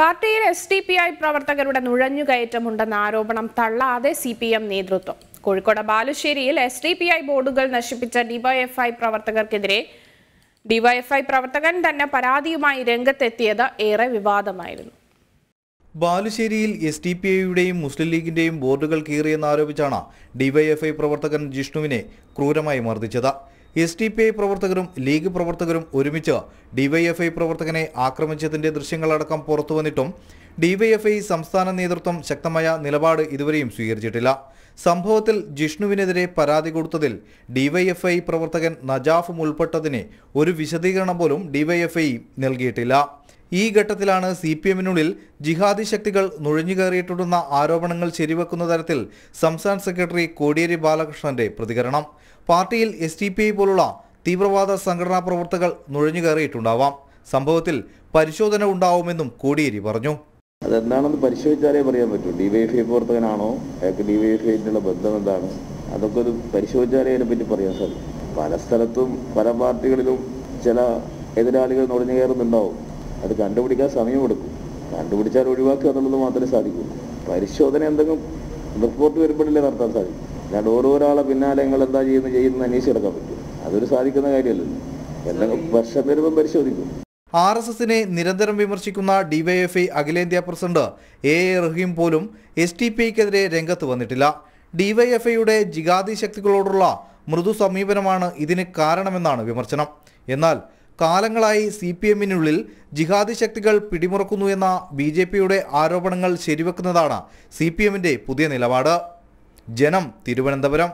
പാർട്ടിയിൽ S D P I പ്രവർത്തകരുടെ നുഴഞ്ഞുകയറ്റമുണ്ടെന്ന ആരോപണം തള്ളാതെ സി പി എം നേതൃത്വം. കോഴിക്കോട് ബാലുശ്ശേരിയിൽ എസ് ഡി പി ഐ ബോർഡുകൾ നശിപ്പിച്ച ഡിവൈഎഫ്ഐ പ്രവർത്തകർക്കെതിരെ ഡിവൈഎഫ്ഐ പ്രവർത്തകൻ തന്നെ പരാതിയുമായി രംഗത്തെത്തിയത് ഏറെ വിവാദമായിരുന്നു. ബാലുശ്ശേരിയിൽ എസ് ടി പി ഐയുടെയും മുസ്ലിം ലീഗിന്റെയും ബോർഡുകൾ കീറിയെന്നാരോപിച്ചാണ് ഡിവൈഎഫ്ഐ പ്രവർത്തകൻ ജിഷ്ണുവിനെ ക്രൂരമായി മർദ്ദിച്ചത്. എസ് ടി പി ഐ പ്രവർത്തകരും ലീഗ് പ്രവർത്തകരും ഒരുമിച്ച് ഡിവൈഎഫ്ഐ പ്രവർത്തകനെ ആക്രമിച്ചതിന്റെ ദൃശ്യങ്ങളടക്കം പുറത്തുവന്നിട്ടും ഡിവൈഎഫ്ഐ സംസ്ഥാന നേതൃത്വം ശക്തമായ നിലപാട് ഇതുവരെയും സ്വീകരിച്ചിട്ടില്ല. സംഭവത്തിൽ ജിഷ്ണുവിനെതിരെ പരാതി കൊടുത്തതിൽ ഡിവൈഎഫ്ഐ പ്രവർത്തകൻ നജാഫും ഉൾപ്പെട്ടതിന് ഒരു വിശദീകരണം പോലും ഡിവൈഎഫ്ഐ നൽകിയിട്ടില്ല. ഈ ഘട്ടത്തിലാണ് സി പി എമ്മിനുള്ളിൽ ജിഹാദി ശക്തികൾ നുഴഞ്ഞുകയറിയിട്ടുണ്ടെന്ന ആരോപണങ്ങൾ ശരിവെക്കുന്ന തരത്തിൽ സംസ്ഥാന സെക്രട്ടറി കോടിയേരി ബാലകൃഷ്ണന്റെ പ്രതികരണം. പാർട്ടിയിൽ എസ് പി ഐ പോലുള്ള തീവ്രവാദ സംഘടനാ പ്രവർത്തകർ നുഴഞ്ഞുകയറിയിട്ടുണ്ടാവാം സംഭവത്തിൽ പരിശോധന ഉണ്ടാവുമെന്നും കോടിയേരി പറഞ്ഞു. അതെന്താണെന്ന് പരിശോധിച്ചാലേ പറയാൻ പറ്റൂ. ഡിവൈഎഫ്ഐ പ്രവർത്തകനാണോ? അയാൾക്ക് ഡിവൈഎഫ്ഐനുള്ള ബന്ധം എന്താണ്? അതൊക്കെ ഒരു പരിശോധിച്ചാലേ അതിനെപ്പറ്റി പറയാൻ സാധിക്കും. പല സ്ഥലത്തും പല പാർട്ടികളിലും ചില എതിരാളികൾ നുഴഞ്ഞു കയറുന്നുണ്ടാവും. അത് കണ്ടുപിടിക്കാൻ സമയമെടുക്കും കണ്ടുപിടിച്ചാൽ ഒഴിവാക്കുക എന്നുള്ളത് മാത്രമേ സാധിക്കൂ. പരിശോധന എന്തെങ്കിലും റിപ്പോർട്ട് വരുമ്പോഴല്ലേ നടത്താൻ സാധിക്കും. അല്ലാണ്ട് ഓരോരാളെ പിന്നാലെ നിങ്ങൾ എന്താ ചെയ്യുന്നത് ചെയ്യുന്നത് അന്വേഷിച്ച് എടുക്കാൻ പറ്റും. അതൊരു സാധിക്കുന്ന കാര്യമല്ലല്ലോ. എന്തെങ്കിലും വർഷം വരുമ്പോൾ പരിശോധിക്കും. ആർ എസ് എസിനെ നിരന്തരം വിമർശിക്കുന്ന ഡിവൈഎഫ്ഐ അഖിലേന്ത്യാ പ്രസിഡന്റ് എ എ റഹീം പോലും എസ് ടി പി ഐക്കെതിരെ രംഗത്ത് വന്നിട്ടില്ല. ഡിവൈഎഫ്ഐയുടെ ജിഗാദി ശക്തികളോടുള്ള മൃദു സമീപനമാണ് ഇതിന് കാരണമെന്നാണ് വിമർശനം. എന്നാൽ കാലങ്ങളായി സി പി എമ്മിനുള്ളിൽ ജിഹാദി ശക്തികൾ പിടിമുറക്കുന്നു എന്ന ബി ജെ പിയുടെ ആരോപണങ്ങൾ ശരിവെക്കുന്നതാണ് സി പി എമ്മിന്റെ പുതിയ നിലപാട്. ജനം തിരുവനന്തപുരം.